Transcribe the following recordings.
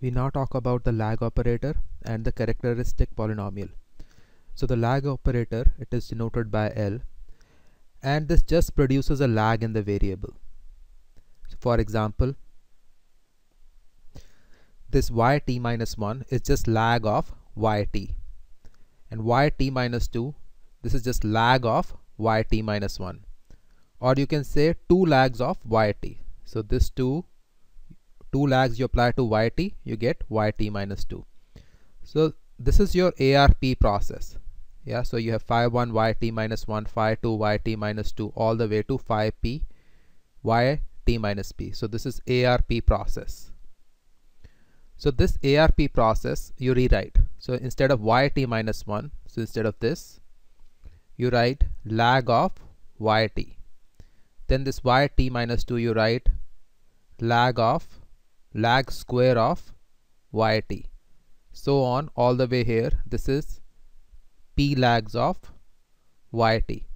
We now talk about the lag operator and the characteristic polynomial. So the lag operator, it is denoted by L and this just produces a lag in the variable. So for example, this yt minus 1 is just lag of yt and yt minus 2 this is just lag of yt minus 1 or you can say two lags of yt so this two two lags you apply to yt you get yt minus 2 so this is your ARP process. Yeah so you have phi 1 yt minus 1 phi 2 yt minus 2 all the way to phi p yt minus p. So this is ARP process. So this ARP process you rewrite. So instead of yt minus 1 so instead of this you write lag of yt then this yt minus 2 you write lag of lag square of yt so on all the way here this is p lags of yt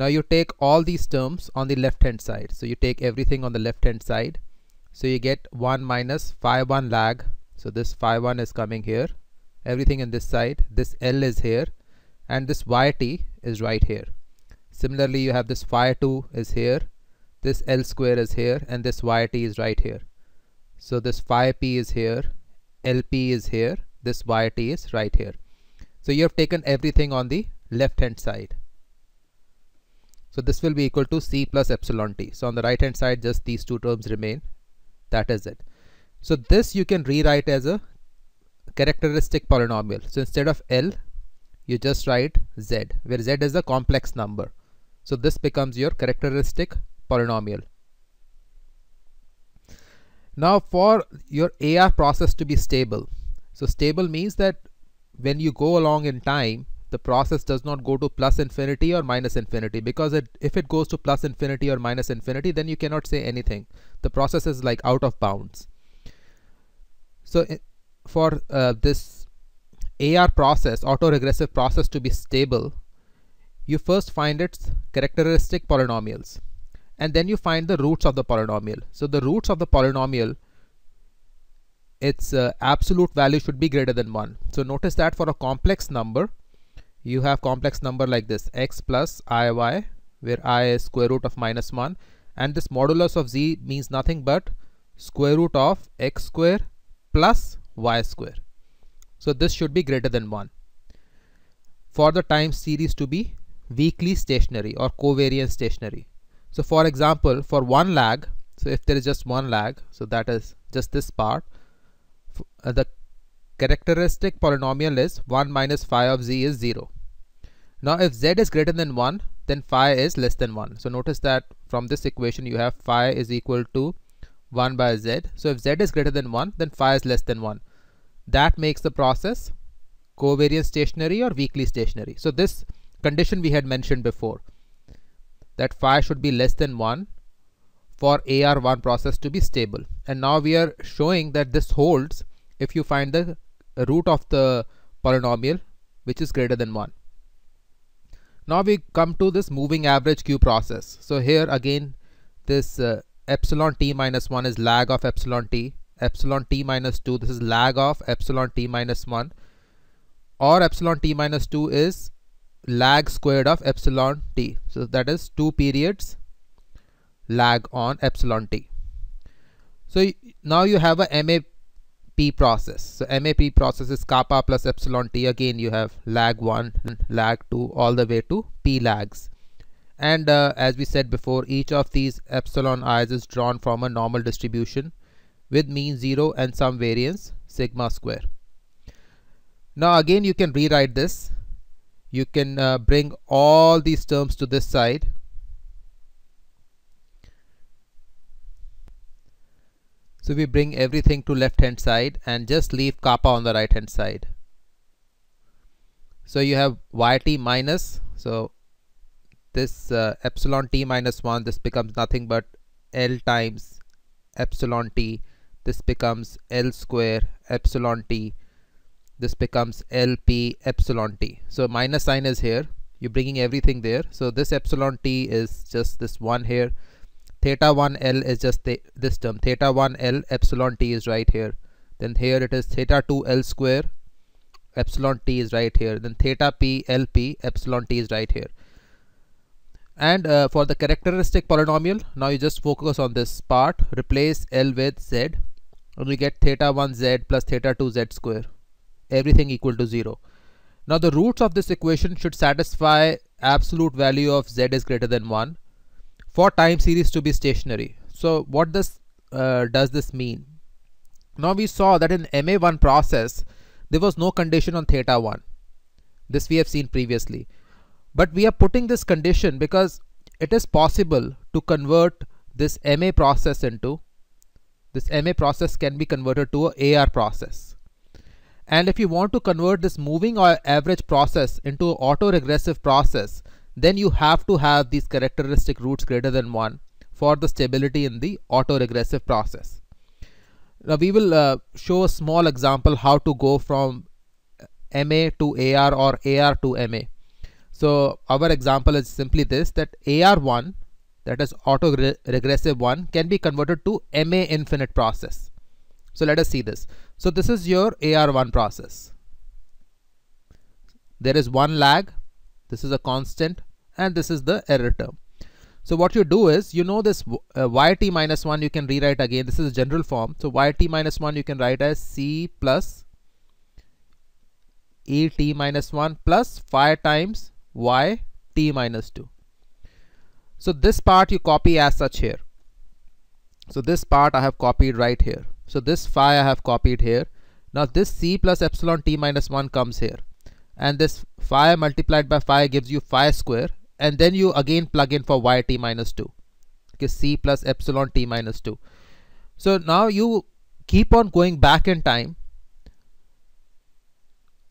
now you take all these terms on the left hand side. So you take everything on the left hand side. So you get 1 minus phi 1 lag. So this phi 1 is coming here. Everything in this side this L is here and this yt is right here. Similarly you have this phi 2 is here this L square is here and this yt is right here so this phi p is here LP is here this yt is right here. So you have taken everything on the left hand side. So this will be equal to c plus epsilon t. So on the right hand side just these two terms remain. That is it. So this you can rewrite as a characteristic polynomial. So instead of L you just write z where z is the complex number. So this becomes your characteristic polynomial now for your AR process to be stable so stable means that when you go along in time the process does not go to plus infinity or minus infinity because it, if it goes to plus infinity or minus infinity then you cannot say anything. The process is like out of bounds. So for uh, this AR process, autoregressive process to be stable, you first find its characteristic polynomials and then you find the roots of the polynomial. So the roots of the polynomial its uh, absolute value should be greater than 1. So notice that for a complex number you have complex number like this x plus iy where i is square root of minus 1 and this modulus of z means nothing but square root of x square plus y square. So this should be greater than 1. For the time series to be weakly stationary or covariance stationary. So for example, for one lag, so if there is just one lag, so that is just this part, uh, the characteristic polynomial is 1 minus phi of z is 0. Now if z is greater than 1, then phi is less than 1. So notice that from this equation you have phi is equal to 1 by z. So if z is greater than 1, then phi is less than 1 that makes the process covariance stationary or weakly stationary. So this condition we had mentioned before that phi should be less than 1 for AR1 process to be stable and now we are showing that this holds if you find the root of the polynomial which is greater than 1. Now we come to this moving average Q process. So here again this uh, epsilon t minus 1 is lag of epsilon t epsilon t minus 2 this is lag of epsilon t minus 1 or epsilon t minus 2 is lag squared of epsilon t. So that is two periods lag on epsilon t. So now you have a MAP process. So MAP process is kappa plus epsilon t. Again you have lag 1 lag 2 all the way to p lags and uh, as we said before each of these epsilon i's is drawn from a normal distribution with mean 0 and some variance sigma square. Now again you can rewrite this. You can uh, bring all these terms to this side. So we bring everything to left hand side and just leave kappa on the right hand side. So you have yt minus so this uh, epsilon t minus 1 this becomes nothing but L times epsilon t this becomes L square epsilon t this becomes LP epsilon t. So minus sign is here. You're bringing everything there. So this epsilon t is just this one here. Theta 1 L is just this term. Theta 1 L epsilon t is right here. Then here it is theta 2 L square epsilon t is right here. Then theta p LP epsilon t is right here. And uh, for the characteristic polynomial now you just focus on this part. Replace L with Z. And we get theta 1 Z plus theta 2 Z square everything equal to 0 now the roots of this equation should satisfy absolute value of Z is greater than 1 for time series to be stationary. So what this uh, does this mean? Now we saw that in MA1 process there was no condition on theta 1 this we have seen previously. But we are putting this condition because it is possible to convert this MA process into this MA process can be converted to a AR process and if you want to convert this moving or average process into autoregressive process then you have to have these characteristic roots greater than 1 for the stability in the autoregressive process. Now we will uh, show a small example how to go from MA to AR or AR to MA. So our example is simply this that AR1 that is auto regressive one can be converted to MA infinite process. So let us see this. So this is your AR1 process. There is one lag, this is a constant and this is the error term. So what you do is you know this uh, yt minus 1 you can rewrite again this is a general form. So yt minus 1 you can write as c plus et minus 1 plus phi times y t minus 2. So this part you copy as such here. So this part I have copied right here. So this phi I have copied here. Now this c plus epsilon t minus 1 comes here. And this phi multiplied by phi gives you phi square. And then you again plug in for y t minus 2. Okay, c plus epsilon t minus 2. So now you keep on going back in time.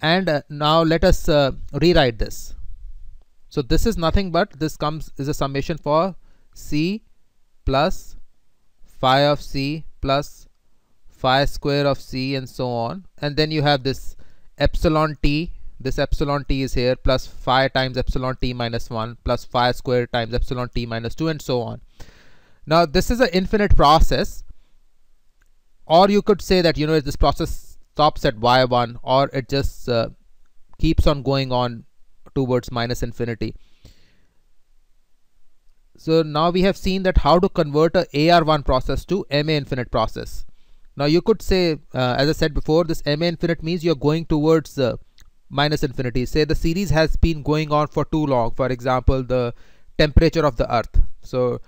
And uh, now let us uh, rewrite this. So this is nothing but this comes is a summation for C plus phi of C plus phi square of C and so on and then you have this epsilon t this epsilon t is here plus phi times epsilon t minus 1 plus phi square times epsilon t minus 2 and so on. Now this is an infinite process or you could say that you know this process stops at y1 or it just uh, keeps on going on towards minus infinity. So now we have seen that how to convert a AR1 process to MA infinite process. Now you could say, uh, as I said before, this MA infinite means you're going towards uh, minus infinity. Say the series has been going on for too long. For example, the temperature of the earth. So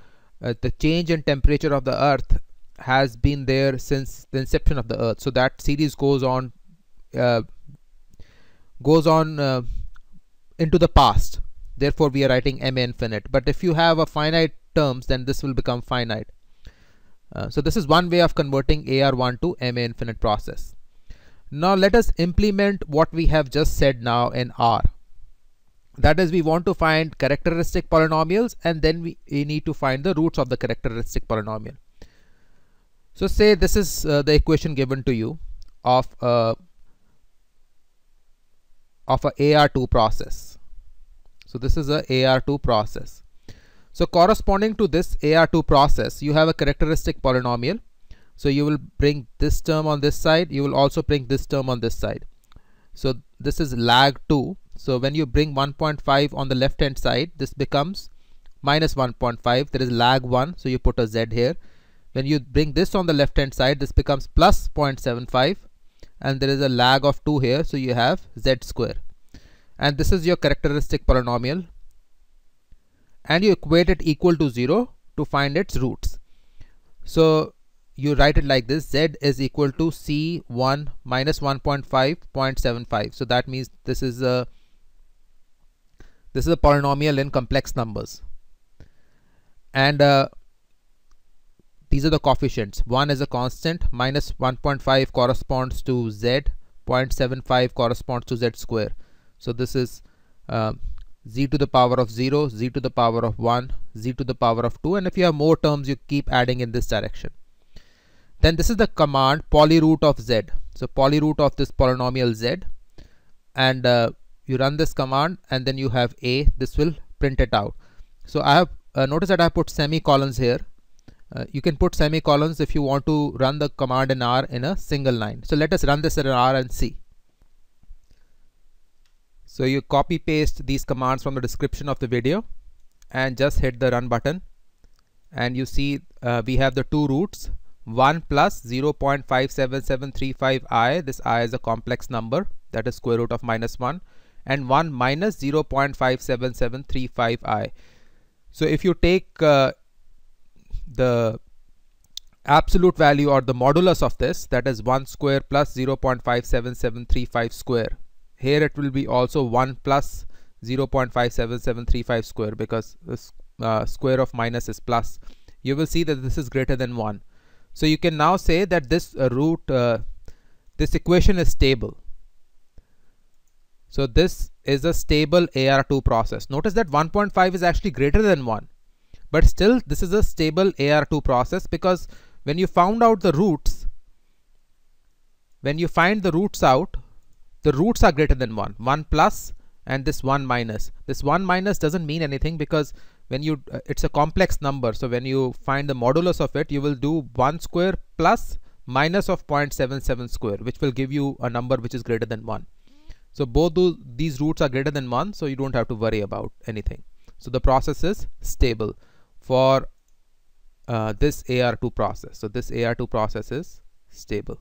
uh, the change in temperature of the earth has been there since the inception of the earth. So that series goes on uh, goes on uh, into the past therefore we are writing ma infinite but if you have a finite terms then this will become finite uh, so this is one way of converting AR1 to MA infinite process. Now let us implement what we have just said now in R. That is we want to find characteristic polynomials and then we, we need to find the roots of the characteristic polynomial. So say this is uh, the equation given to you of uh, of a AR2 process. So this is a AR2 process. So corresponding to this AR2 process, you have a characteristic polynomial. So you will bring this term on this side, you will also bring this term on this side. So this is lag 2. So when you bring 1.5 on the left hand side, this becomes minus 1.5. There is lag 1, so you put a z here. When you bring this on the left hand side, this becomes plus 0.75 and there is a lag of 2 here, so you have z square and this is your characteristic polynomial and you equate it equal to 0 to find its roots. So you write it like this z is equal to c1 minus 1.5.75 so that means this is a this is a polynomial in complex numbers. And uh, these are the coefficients. 1 is a constant minus 1.5 corresponds to z 0.75 corresponds to z square. So this is uh, z to the power of 0 z to the power of 1 z to the power of 2 and if you have more terms you keep adding in this direction then this is the command polyroot of z so polyroot of this polynomial z and uh, you run this command and then you have a this will print it out so I have uh, notice that I put semicolons here uh, you can put semicolons if you want to run the command in R in a single line. So let us run this in R and see. So you copy paste these commands from the description of the video and just hit the run button. And you see uh, we have the two roots. 1 plus 0.57735i this i is a complex number. That is square root of minus 1 and 1 minus 0.57735i so if you take uh, the absolute value or the modulus of this that is 1 square plus 0.57735 square here it will be also 1 plus 0.57735 square because uh, square of minus is plus. You will see that this is greater than 1 so you can now say that this uh, root uh, this equation is stable. So this is a stable AR2 process. Notice that 1.5 is actually greater than 1 but still this is a stable AR2 process because when you found out the roots when you find the roots out the roots are greater than 1 1 plus and this 1 minus. This 1 minus doesn't mean anything because when you uh, it's a complex number. So when you find the modulus of it you will do 1 square plus minus of 0.77 square which will give you a number which is greater than 1 so both these roots are greater than 1 so you don't have to worry about anything. So the process is stable for uh, this AR2 process. So this AR2 process is stable.